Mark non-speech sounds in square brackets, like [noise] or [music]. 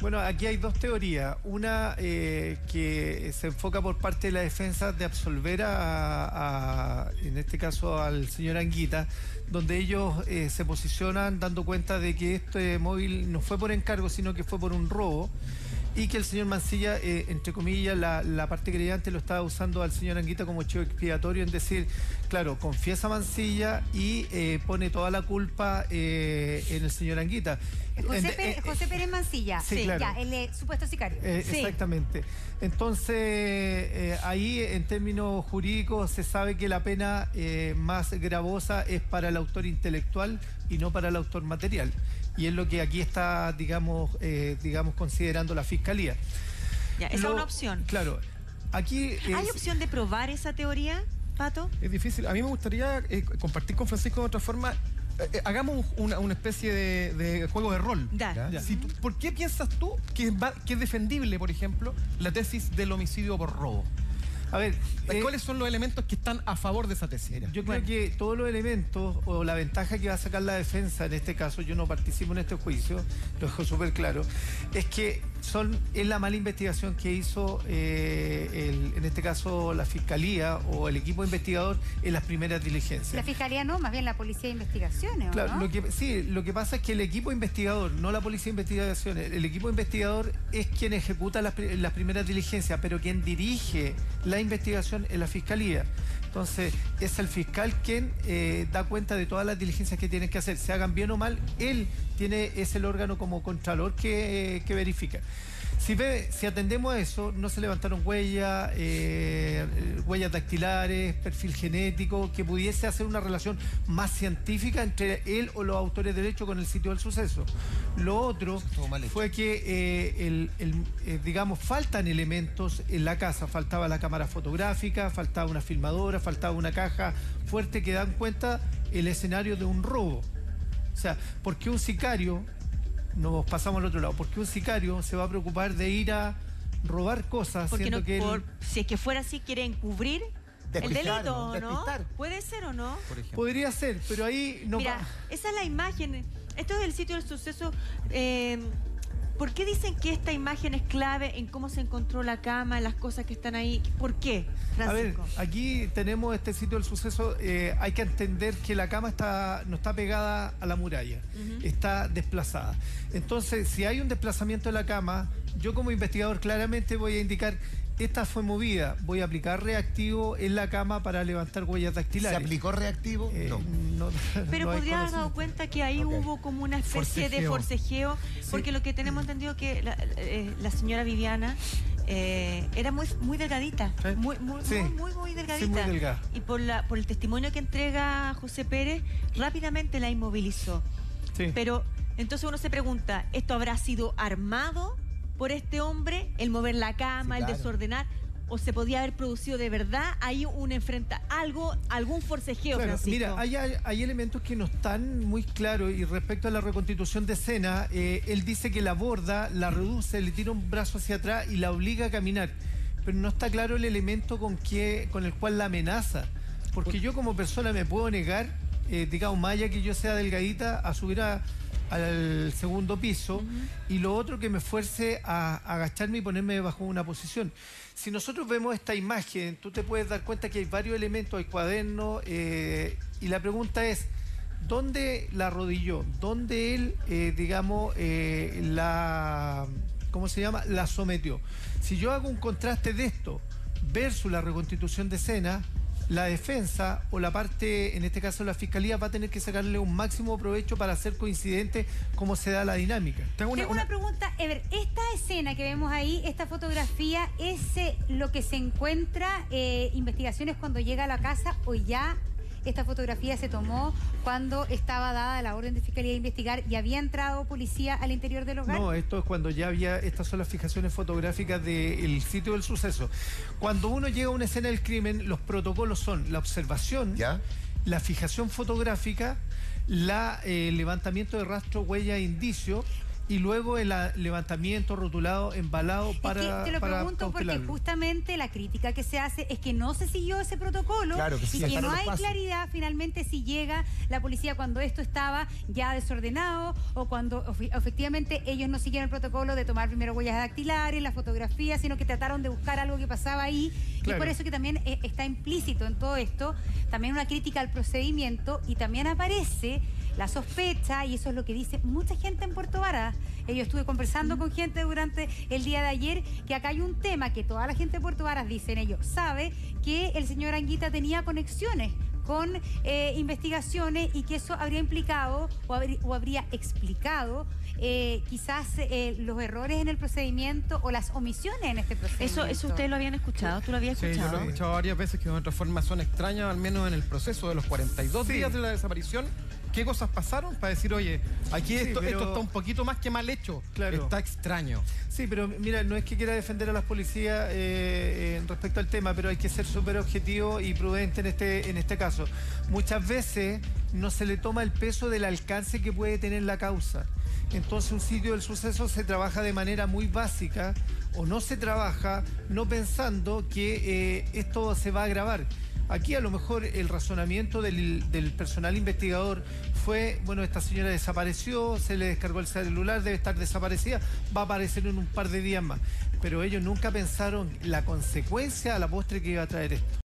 Bueno, aquí hay dos teorías. Una eh, que se enfoca por parte de la defensa de absolver a, en este caso, al señor Anguita, donde ellos eh, se posicionan dando cuenta de que este móvil no fue por encargo, sino que fue por un robo y que el señor Mancilla, eh, entre comillas, la, la, parte creyente lo estaba usando al señor Anguita como chivo expiatorio en decir, claro, confiesa Mancilla y eh, pone toda la culpa eh, en el señor Anguita. José, Pérez, José Pérez Mancilla, sí, ya, el supuesto sicario. Exactamente. Entonces, ahí en términos jurídicos se sabe que la pena más gravosa es para el autor intelectual y no para el autor material. Y es lo que aquí está, digamos, digamos considerando la fiscalía. Ya, esa es una opción. Claro. Aquí ¿Hay opción de probar esa teoría, Pato? Es difícil. A mí me gustaría eh, compartir con Francisco de otra forma. Eh, eh, hagamos una, especie de, juego de rol. ¿Por qué piensas tú que que es defendible, por ejemplo, la tesis del homicidio por robo? A ver, eh, ¿cuáles son los elementos que están a favor de esa tesis? Yo creo que todos los elementos o la ventaja que va a sacar la defensa en este caso, yo no participo en este juicio, lo dejo súper claro, es que son es la mala investigación que hizo eh, en este caso la fiscalía o el equipo investigador en las primeras diligencias. La fiscalía no, más bien la policía de investigaciones. Claro, lo que, sí, lo que pasa es que el equipo investigador, no la policía de investigaciones, el equipo investigador es quien ejecuta las, las primeras diligencias, pero quien dirige la investigación en la fiscalía. Entonces, es el fiscal quien eh, da cuenta de todas las diligencias que tienen que hacer, se hagan bien o mal, él tiene, es el órgano como contralor que, eh, que verifica. Si, ve, si atendemos a eso, no se levantaron huellas, eh, huellas dactilares, perfil genético, que pudiese hacer una relación más científica entre él o los autores de derecho con el sitio del suceso. Lo otro fue que, eh, el, eh, digamos, faltan elementos en la casa. Faltaba la cámara fotográfica, faltaba una filmadora, faltaba una caja fuerte que dan cuenta el escenario de un robo. O sea, porque un sicario nos pasamos al otro lado. Porque un sicario se va a preocupar de ir a robar cosas. Porque no, que si es que fuera así, quiere encubrir el delito, ¿no? ¿Puede ser o no? Podría ser, pero ahí no Mira, esa es la imagen. Esto es el sitio del suceso. Eh, ¿Por qué dicen que esta imagen es clave en cómo se encontró la cama, en las cosas que están ahí? ¿Por qué, A ver, aquí tenemos este sitio del suceso. Eh, hay que entender que la cama está, no está pegada a la muralla, está desplazada. Entonces, si hay un desplazamiento de la cama, yo como investigador claramente voy a indicar esta fue movida. Voy a aplicar reactivo en la cama para levantar huellas dactilares. ¿Se aplicó reactivo? Eh, no. [laughs] Pero podría haber dado cuenta que ahí hubo como una especie de forcejeo, porque lo que tenemos entendido que la, eh, señora Viviana eh, era muy, muy delgadita, muy, muy, muy, muy, delgadita. y por, la, por el testimonio que entrega José Pérez, rápidamente la inmovilizó. Pero entonces uno se pregunta, ¿esto habrá sido armado? Por este hombre, el mover la cama, el desordenar, o se podía haber producido de verdad ahí un enfrenta algo, algún forcejeo, Mira, hay, elementos que no están muy claros y respecto a la reconstitución de escena, eh, él dice que la borda, la reduce, le tira un brazo hacia atrás y la obliga a caminar. Pero no está claro el elemento con, que, con el cual la amenaza. Porque yo como persona me puedo negar, eh, digamos, más allá que yo sea delgadita, a subir a, al segundo piso y lo otro que me fuerce a, agacharme y ponerme bajo una posición. Si nosotros vemos esta imagen, tú te puedes dar cuenta que hay varios elementos, hay cuadernos eh, y la pregunta es, ¿dónde la arrodilló? ¿Dónde él, eh, digamos, eh, la, ¿cómo se llama? La sometió. Si yo hago un contraste de esto versus la reconstitución de escena, la defensa o la parte, en este caso la fiscalía, va a tener que sacarle un máximo provecho para hacer coincidente cómo se da la dinámica. Tengo una, pregunta, Ever, esta escena que vemos ahí, esta fotografía, ¿es eh, lo que se encuentra eh, investigaciones cuando llega a la casa o ya esta fotografía se tomó cuando estaba dada la orden de fiscalía de investigar y había entrado policía al interior del hogar. No, esto es cuando ya había, estas son las fijaciones fotográficas del sitio del suceso. Cuando uno llega a una escena del crimen, los protocolos son la observación, la fijación fotográfica, la, el eh, levantamiento de rastro, huella e indicio y luego el levantamiento rotulado, embalado para. Es que te lo pregunto porque justamente la crítica que se hace es que no se siguió ese protocolo y que no hay claridad finalmente si llega la policía cuando esto estaba ya desordenado o cuando efectivamente ellos no siguieron el protocolo de tomar primero huellas dactilares, la fotografía, sino que trataron de buscar algo que pasaba ahí. Y por eso que también eh, está implícito en todo esto, también una crítica al procedimiento y también aparece la sospecha, y eso es lo que dice mucha gente en Puerto Vara. Yo estuve conversando con gente durante el día de ayer que acá hay un tema que toda la gente de Puerto Varas, dicen ellos, sabe que el señor Anguita tenía conexiones con eh, investigaciones y que eso habría implicado o, habría, explicado eh, quizás eh, los errores en el procedimiento o las omisiones en este procedimiento. Eso, eso ustedes lo habían escuchado, tú lo habías escuchado. Sí, yo lo he escuchado varias veces que de otra forma son extrañas, al menos en el proceso de los 42 días de la desaparición qué cosas pasaron para decir, oye, aquí esto, está un poquito más que mal hecho. Claro. Está extraño. Sí, pero mira, no es que quiera defender a las policías eh, respecto al tema, pero hay que ser súper objetivo y prudente en este, en este caso. Muchas veces no se le toma el peso del alcance que puede tener la causa. Entonces un sitio del suceso se trabaja de manera muy básica o no se trabaja no pensando que eh, esto se va a agravar. Aquí a lo mejor el razonamiento del, personal investigador fue, bueno, esta señora desapareció, se le descargó el celular, debe estar desaparecida, va a aparecer en un par de días más. Pero ellos nunca pensaron la consecuencia a la postre que iba a traer esto.